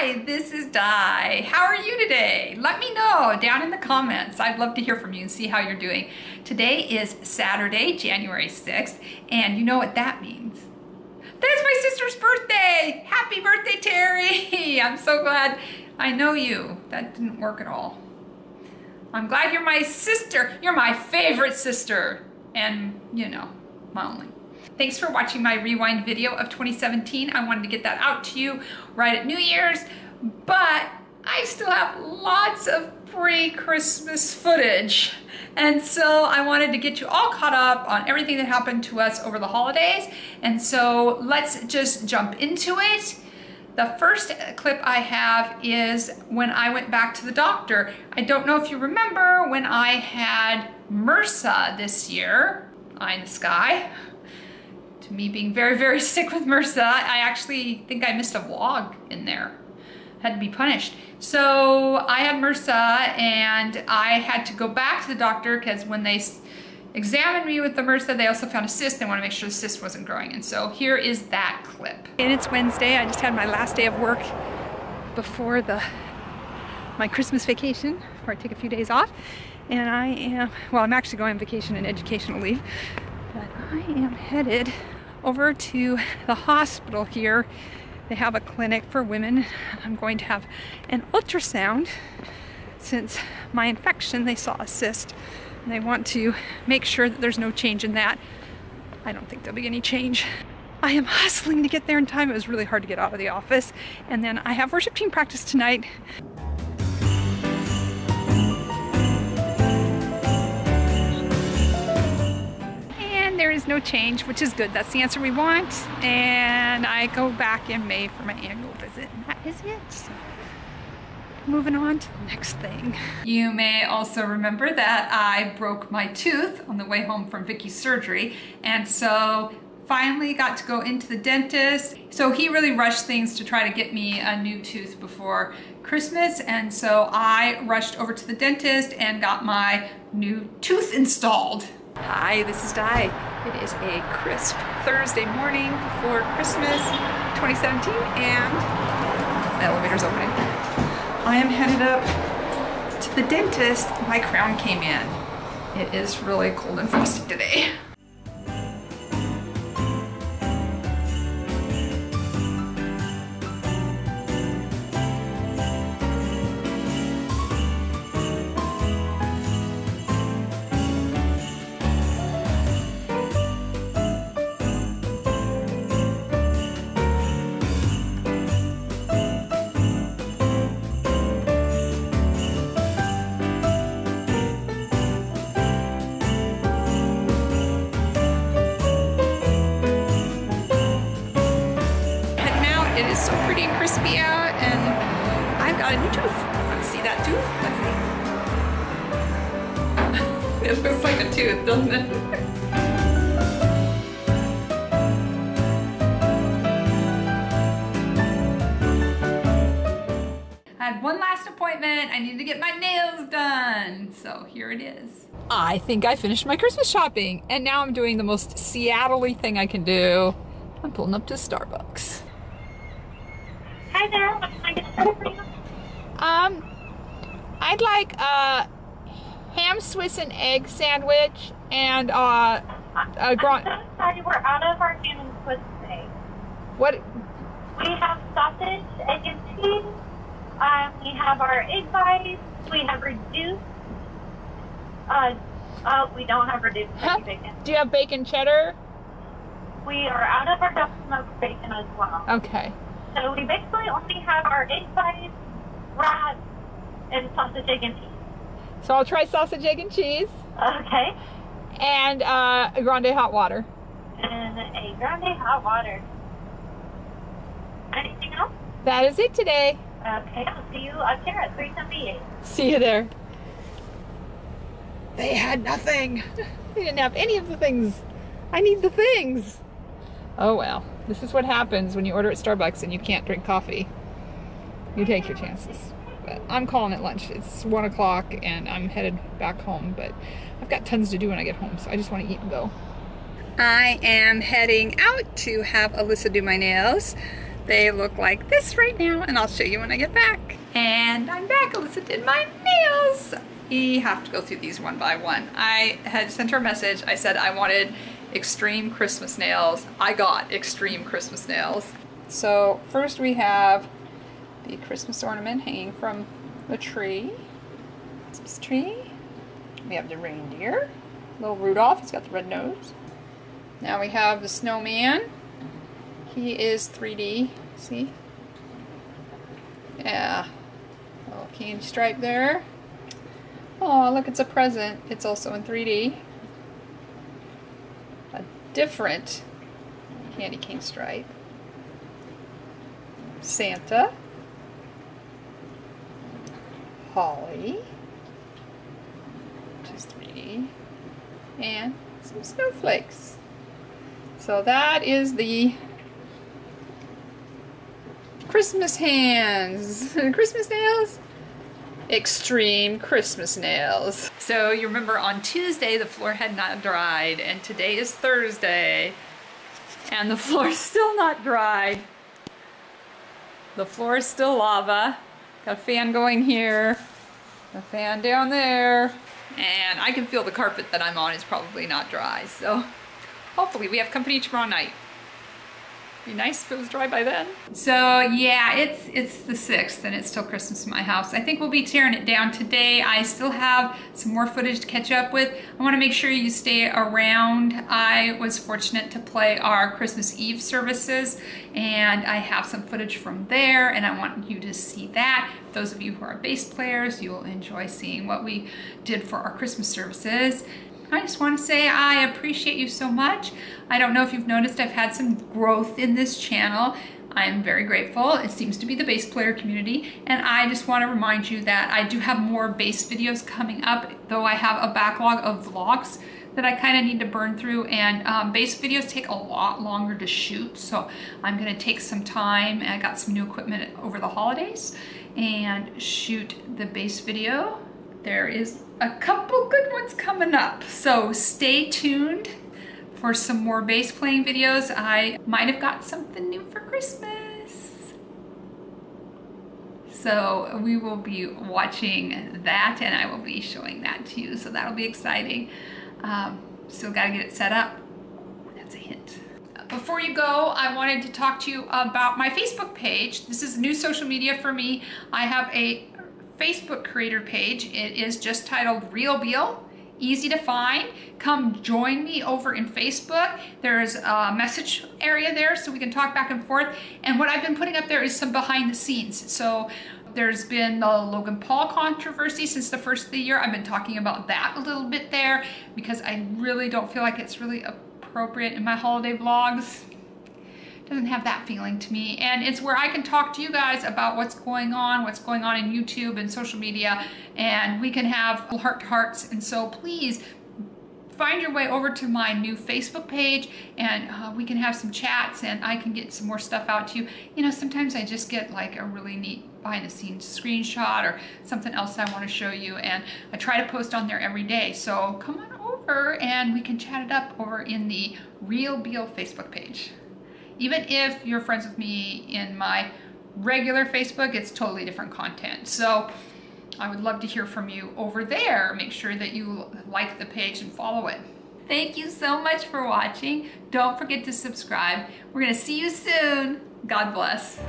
Hi, this is Di. How are you today? Let me know down in the comments. I'd love to hear from you and see how you're doing. Today is Saturday, January 6th, and you know what that means. That's my sister's birthday! Happy birthday, Terry! I'm so glad I know you. That didn't work at all. I'm glad you're my sister. You're my favorite sister. And, you know, my only. Thanks for watching my rewind video of 2017. I wanted to get that out to you right at New Year's, but I still have lots of pre-Christmas footage. And so I wanted to get you all caught up on everything that happened to us over the holidays. And so let's just jump into it. The first clip I have is when I went back to the doctor. I don't know if you remember when I had MRSA this year, eye in the sky. To me being very, very sick with MRSA, I actually think I missed a vlog in there. Had to be punished. So I had MRSA and I had to go back to the doctor because when they examined me with the MRSA, they also found a cyst. They want to make sure the cyst wasn't growing. And so here is that clip. And it's Wednesday. I just had my last day of work before the my Christmas vacation, where I take a few days off. And I am, well, I'm actually going on vacation and educational leave, but I am headed over to the hospital here. They have a clinic for women. I'm going to have an ultrasound since my infection, they saw a cyst and they want to make sure that there's no change in that. I don't think there'll be any change. I am hustling to get there in time. It was really hard to get out of the office. And then I have worship team practice tonight. There is no change, which is good. That's the answer we want. And I go back in May for my annual visit. And that is it moving on to the next thing. You may also remember that I broke my tooth on the way home from Vicky's surgery. And so finally got to go into the dentist. So he really rushed things to try to get me a new tooth before Christmas. And so I rushed over to the dentist and got my new tooth installed. Hi, this is Di. It is a crisp Thursday morning before Christmas 2017 and the elevator's opening. I am headed up to the dentist. My crown came in. It is really cold and frosty today. crispy out and I've got a new tooth. See that tooth? Let's see. it looks like a tooth, doesn't it? I had one last appointment. I need to get my nails done. So here it is. I think I finished my Christmas shopping and now I'm doing the most Seattle-y thing I can do. I'm pulling up to Starbucks. Hi there. What can I get for you? Um, I'd like a ham Swiss and egg sandwich and uh, a I'm so sorry, we're out of our ham and Swiss today. What? We have sausage, egg and cheese. Um, we have our egg bites. We have reduced. Uh, uh, we don't have reduced Huh? bacon. Do you have bacon cheddar? We are out of our double smoked bacon as well. Okay. So we basically only have our egg bites, wraps, and sausage, egg, and cheese. So I'll try sausage, egg, and cheese Okay. and uh, a grande hot water. And a grande hot water. Anything else? That is it today. Okay, I'll see you up here at 378. See you there. They had nothing. They didn't have any of the things. I need the things. Oh well. This is what happens when you order at Starbucks and you can't drink coffee. You take your chances. But I'm calling it lunch. It's one o'clock and I'm headed back home, but I've got tons to do when I get home, so I just want to eat and go. I am heading out to have Alyssa do my nails. They look like this right now, and I'll show you when I get back. And I'm back. Alyssa did my nails. We have to go through these one by one. I had sent her a message. I said I wanted extreme Christmas nails. I got extreme Christmas nails. So first we have the Christmas ornament hanging from the tree. Christmas tree. We have the reindeer. Little Rudolph, he's got the red nose. Now we have the snowman. He is 3D, see? Yeah. Little candy stripe there. Oh, look, it's a present. It's also in 3D. Different candy cane stripe. Santa. Holly. Is 3D. And some snowflakes. So that is the Christmas hands. Christmas nails? Extreme Christmas nails. So you remember on Tuesday the floor had not dried and today is Thursday and the floor is still not dried. The floor is still lava. Got a fan going here, a fan down there, and I can feel the carpet that I'm on is probably not dry. So hopefully we have company tomorrow night. Be nice if it was dry by then. So yeah, it's it's the 6th and it's still Christmas in my house. I think we'll be tearing it down today. I still have some more footage to catch up with. I wanna make sure you stay around. I was fortunate to play our Christmas Eve services and I have some footage from there and I want you to see that. Those of you who are bass players, you'll enjoy seeing what we did for our Christmas services. I just want to say I appreciate you so much. I don't know if you've noticed I've had some growth in this channel. I'm very grateful. It seems to be the bass player community. And I just want to remind you that I do have more bass videos coming up, though I have a backlog of vlogs that I kind of need to burn through and um, bass videos take a lot longer to shoot so I'm gonna take some time I got some new equipment over the holidays and shoot the bass video there is a couple good ones coming up. So stay tuned for some more bass playing videos. I might have got something new for Christmas. So we will be watching that and I will be showing that to you. So that'll be exciting. Um, still gotta get it set up. That's a hint. Before you go, I wanted to talk to you about my Facebook page. This is new social media for me. I have a Facebook creator page. It is just titled Real Beal. Easy to find. Come join me over in Facebook. There's a message area there so we can talk back and forth. And what I've been putting up there is some behind the scenes. So there's been the Logan Paul controversy since the first of the year. I've been talking about that a little bit there because I really don't feel like it's really appropriate in my holiday vlogs doesn't have that feeling to me. And it's where I can talk to you guys about what's going on, what's going on in YouTube and social media, and we can have heart to hearts. And so please find your way over to my new Facebook page and uh, we can have some chats and I can get some more stuff out to you. You know, sometimes I just get like a really neat behind the scenes screenshot or something else I want to show you and I try to post on there every day. So come on over and we can chat it up over in the Real Beal Facebook page. Even if you're friends with me in my regular Facebook, it's totally different content. So I would love to hear from you over there. Make sure that you like the page and follow it. Thank you so much for watching. Don't forget to subscribe. We're gonna see you soon. God bless.